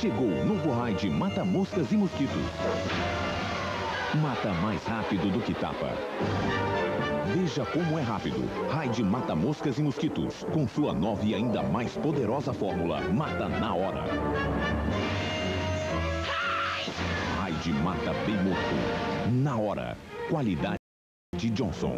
Chegou o novo raid Mata Moscas e Mosquitos. Mata mais rápido do que tapa. Veja como é rápido. Raid Mata Moscas e Mosquitos. Com sua nova e ainda mais poderosa fórmula, mata na hora. Raid mata bem morto. Na hora. Qualidade de Johnson.